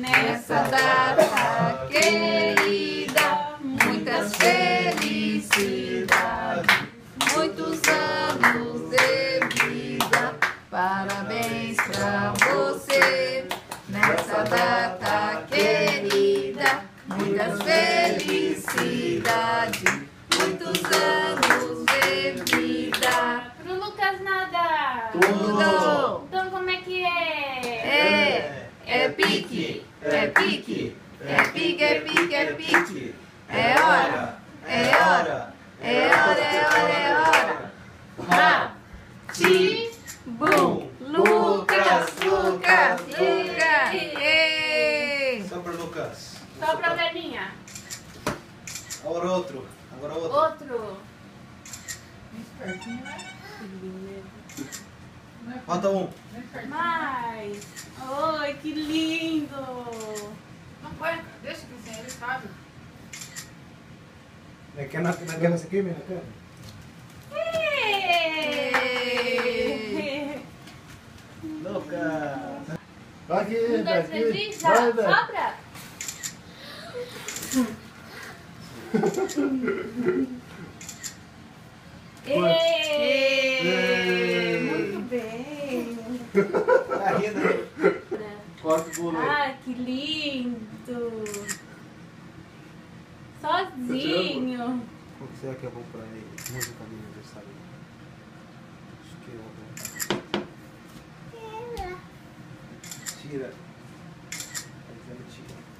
nessa data querida, muitas felicidades, muitos anos de vida. Parabéns pra você nessa data querida, muitas felicidades, muitos anos de vida. Pro Lucas nada. Tudo! Então como é que é? É, é pique, é pique, é pique, é pique, é pique. É hora, é hora, é hora, é hora, é hora. Ha, ti, bum. Lucas, Lucas, Lucas. Só para Lucas. Só pra velhinha. Agora outro. Agora outro. Outro. Falta um. Mais. Oi, que lindo. Põe, deixa que assim, ele sabe. Naquela, naquela aqui, naquela. Ê. Lucas. Aqui, Um, dois, três, já. Vai, vai. corta o boleto. Ah, que lindo! Sozinho! Qual é que será que eu vou pra ele? Música de aniversário. Acho que eu vou. Tira. Tira. Tá tira.